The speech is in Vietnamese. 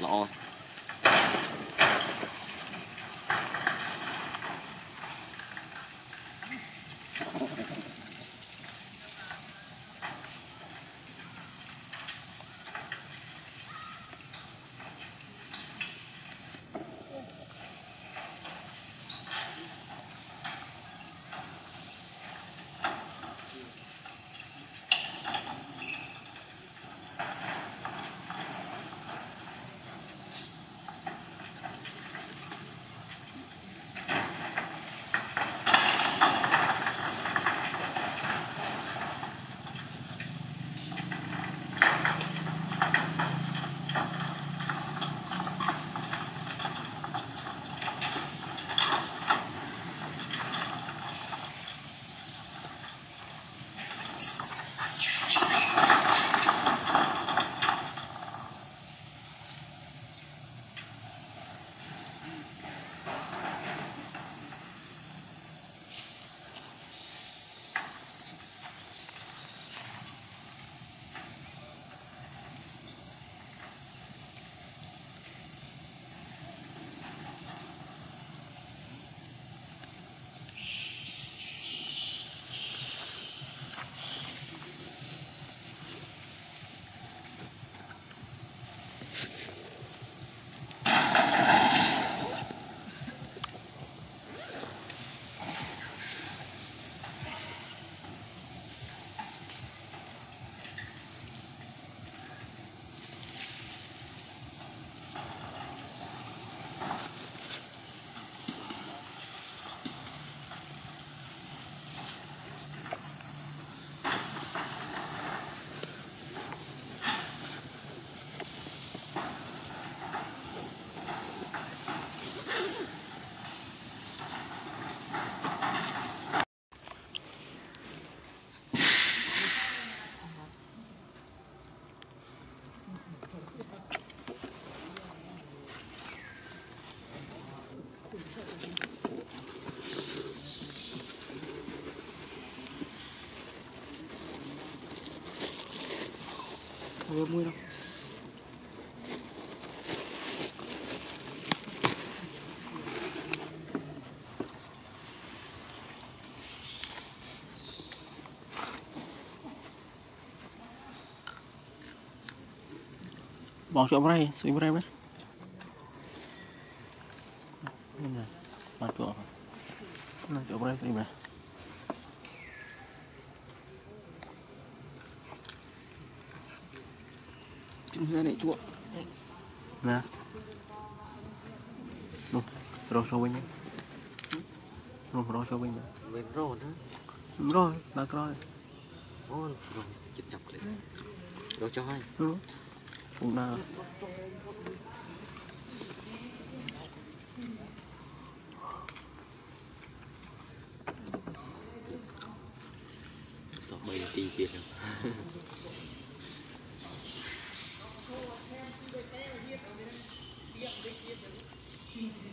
老 không vừa mui đâu. Bỏ chỗ đây xuống đây biết bỏ chỗ. Nè chỗ đây đây ra này chua nè rồi rồi rồi nhé rồi rồi bên nhé. Mình rồi đó. Rồi bà rồi rồi chụp chụp lại rồi cho hay rồi ừ. cũng là sọt bay là ti kia Jesus.